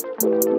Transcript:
Música